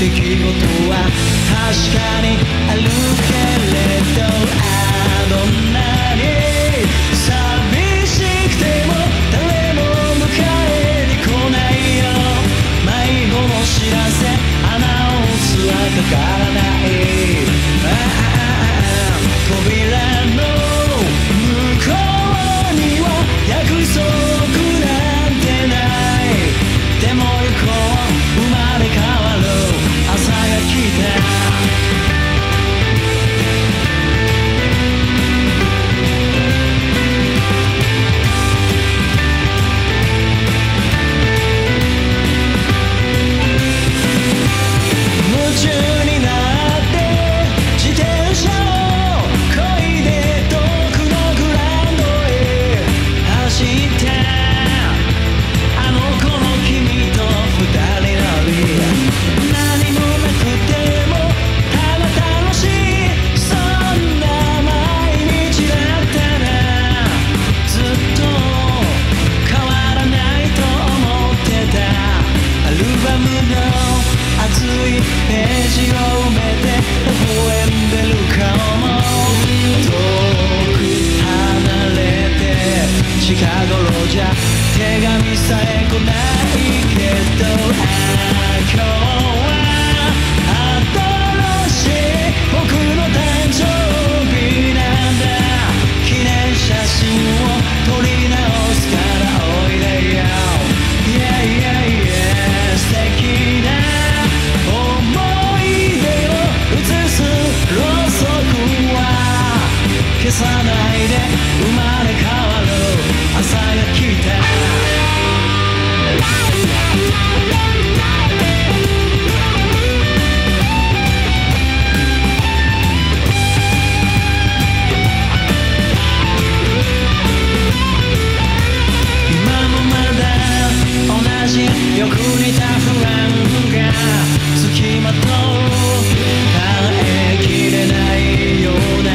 出来事は確かにある cada dolor よく似た不安が隙間と耐えきれないような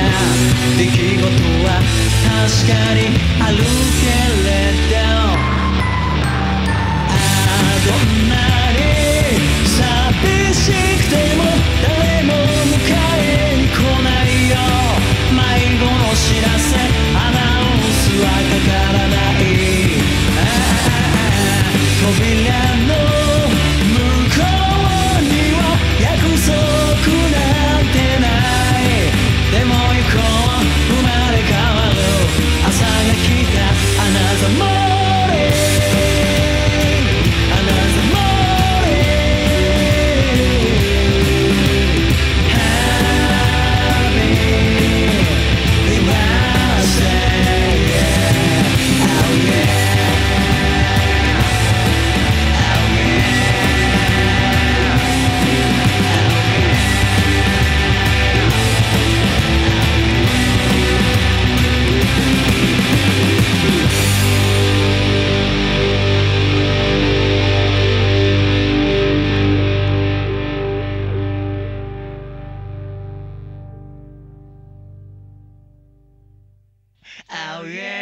出来事は確かにあるけれどああどんなに寂しくても誰も迎えに来ないよ迷子の知らせアナウンスは Oh, yeah.